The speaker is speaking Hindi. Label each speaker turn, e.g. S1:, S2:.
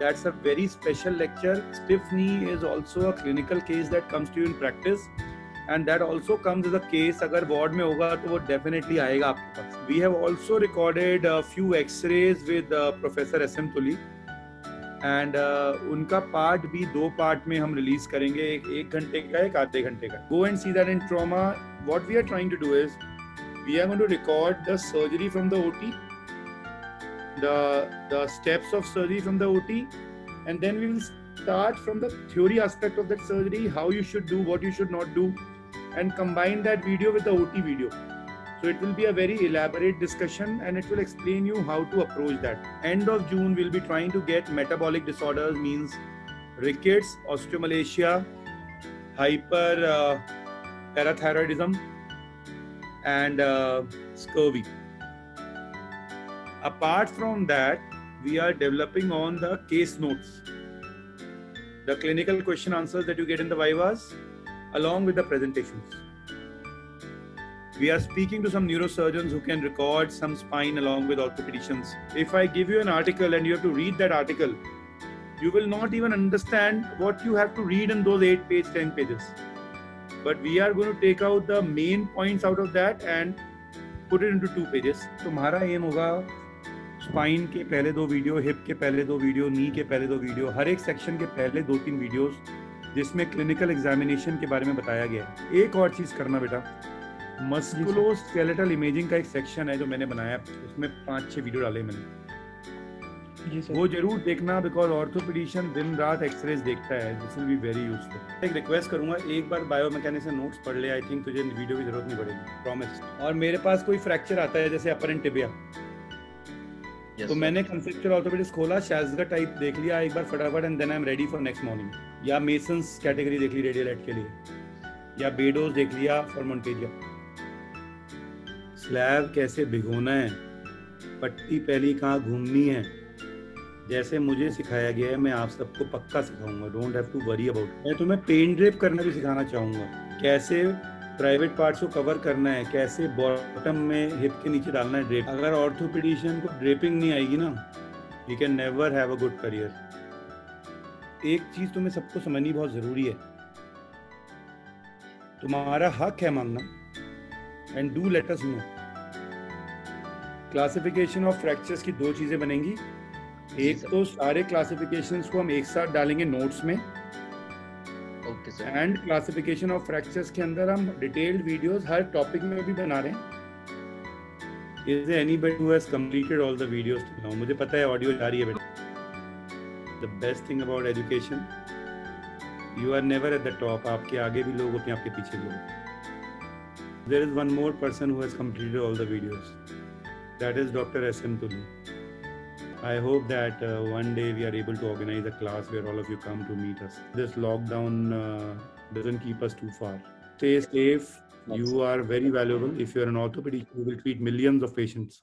S1: that's a very special lecture. Stiff knee is also a clinical case that comes to you in practice. And that also comes as a case अगर ward में होगा तो वो definitely आएगा आपके पास. We have also recorded a few X-rays with uh, Professor S.M. Tuli. And uh, उनका पार्ट भी दो पार्ट में हम रिलीज़ करेंगे एक एक घंटे का एक आधे घंटे का go and see that in trauma what we are trying to do is we are going to record the surgery from the OT the the steps of surgery from the OT, and then we will start from the theory aspect of that surgery, how you should do, what you should not do, and combine that video with the OT video. So it will be a very elaborate discussion, and it will explain you how to approach that. End of June, we'll be trying to get metabolic disorders, means rickets, osteomalacia, hyper uh, parathyroidism, and uh, scurvy apart from that we are developing on the case notes. The clinical question answers that you get in the vivas along with the presentations. We are speaking to some neurosurgeons who can record some spine along with orthopedicians. If i give you an article and you have to read that article you will not even understand what you have to read in those 8 page 10 pages. But we are going to take out the main points out of that and put it into two pages. So hamara aim hoga spine के पहले दो वीडियो हिप के पहले दो वीडियो नी के पहले दो वीडियो हर एक सेक्शन के पहले दो तीन वीडियोस जिसमें क्लिनिकल एग्जामिनेशन के बारे में बताया गया है। एक और चीज़ करना बेटा मस्कुलो स्केलेटल इमेजिंग का एक सेक्शन है जो मैंने बनाया उसमें पाँच छह वीडियो डाले मैंने। वो ज़रूर देखना बिकॉज़ ऑर्थोपेडिशियन दिन रात एक्सरेज देखता है this will be very useful एक रिक्वेस्ट करूँगा एक बार बायोमैकेनिक्स से नोट्स पढ़ ले आई थिंक तुझे वीडियो की ज़रूरत नहीं पड़ेगी प्रॉमिस और मेरे पास कोई फ्रैक्चर आता है जैसे अपर एंड टिबिया
S2: Yes,
S1: तो मैंने कंसेप्चुअल ऑर्थोपेडिक्स खोला शाजगा टाइप देख लिया एक बार फटाफट and then I am ready for next morning या मेसन्स कैटेगरी देख ली रेडियोलेट के लिए। या बेडोज देख लिया फॉर मोन्टेजिया स्लैब कैसे भिगोना है? पट्टी पहली कहाँ घूमनी है? जैसे मुझे सिखाया गया है मैं आप सबको पक्का सिखाऊँगा। Don't have to worry about मैं तुम्हें पेन ड्रेप करना भी सिखाना चाहूँगा। कैसे प्राइवेट पार्ट्स को कवर करना है कैसे बॉटम में हिप के नीचे डालना है ड्रेप अगर ऑर्थोपेडिशियन को ड्रेपिंग नहीं आएगी ना you can never have a good career एक चीज़ तुम्हें सबको समझनी बहुत ज़रूरी है। तुम्हारा हक है मांगना and do let us know classification of fractures की दो चीज़ें बनेंगी। एक तो सारे क्लासिफिकेशंस को हम एक साथ डालेंगे नोट्स में। एंड क्लासिफिकेशन ऑफ़ फ्रैक्चर्स के अंदर हम डिटेल्ड वीडियोस हर टॉपिक में भी बना रहे हैं। Is anybody who has completed all the videos now मुझे पता है ऑडियो जा रही है बेटा। The best thing about education you are never at the top आपके आगे भी लोग होते हैं, आपके पीछे लोग there is one more person who has completed all the videos that is doctor S M Tuli I hope that uh, one day we are able to organize a class where all of you come to meet us. This lockdown uh, doesn't keep us too far. Stay safe. You are very valuable. If you're an orthopedic, you will treat millions of patients.